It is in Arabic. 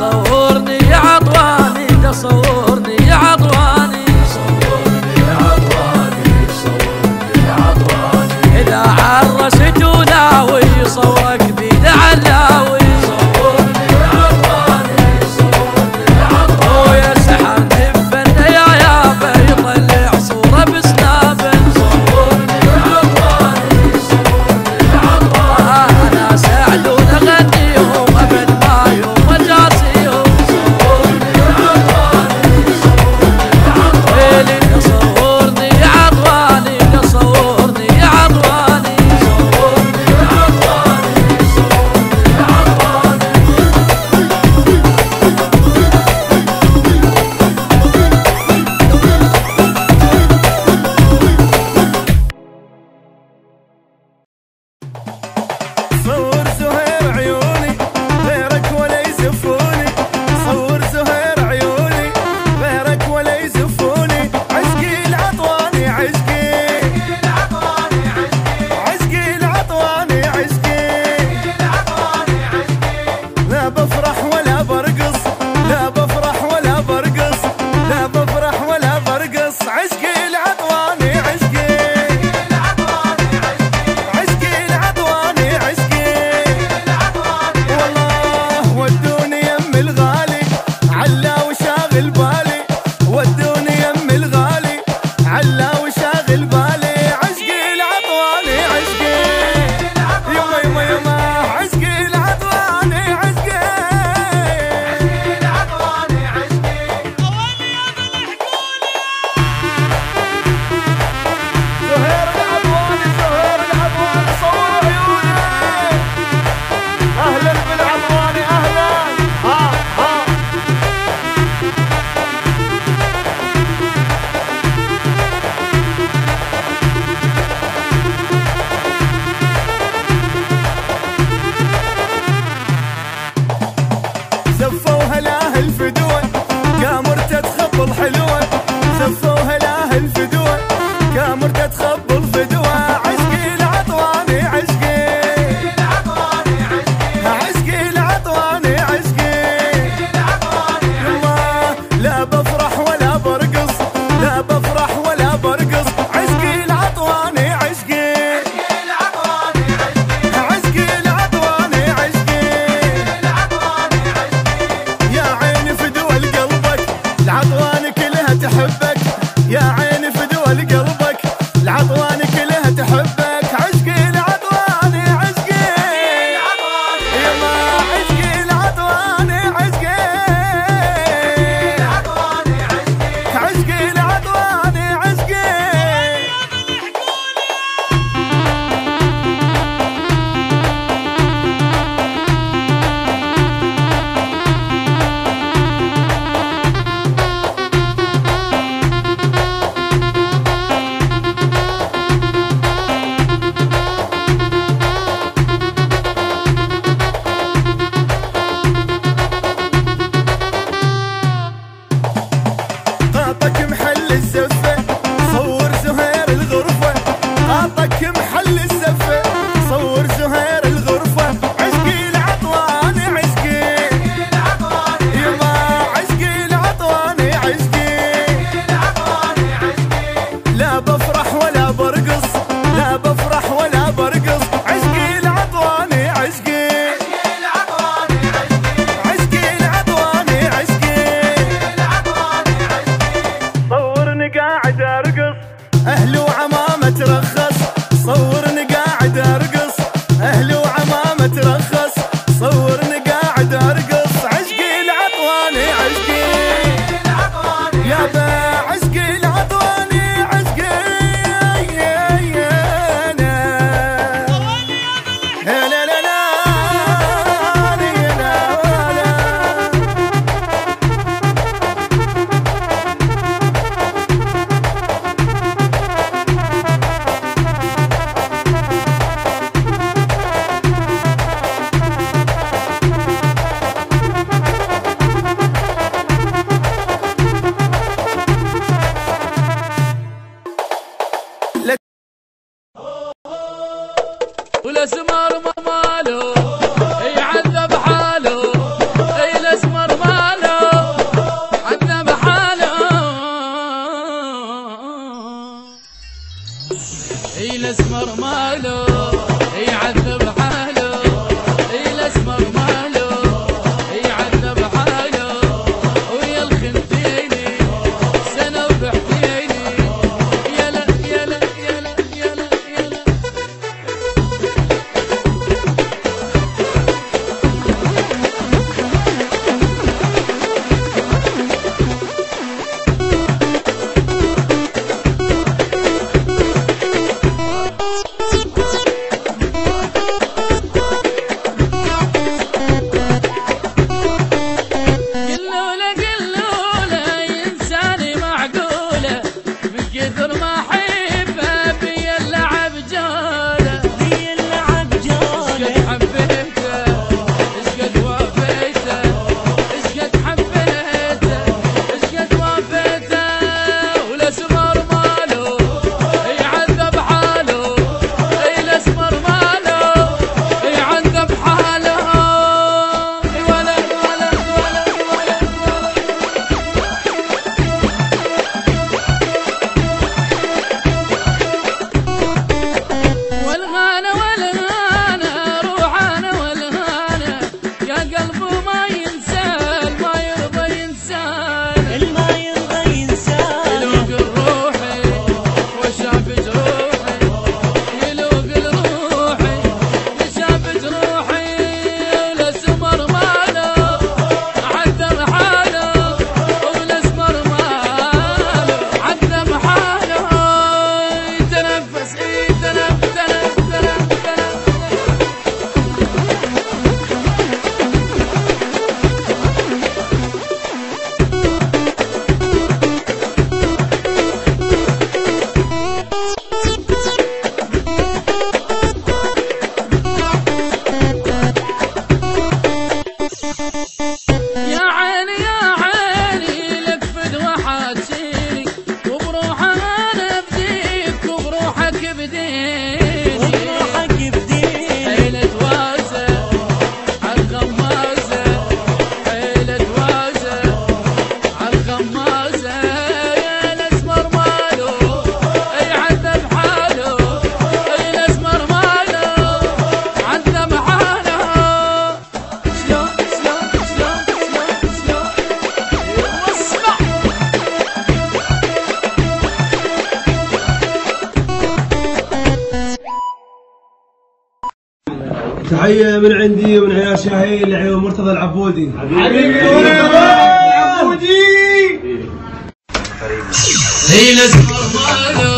so تحية من عندي ومن عيال شاهين لعيون مرتضى العبودي. هي نزار مالو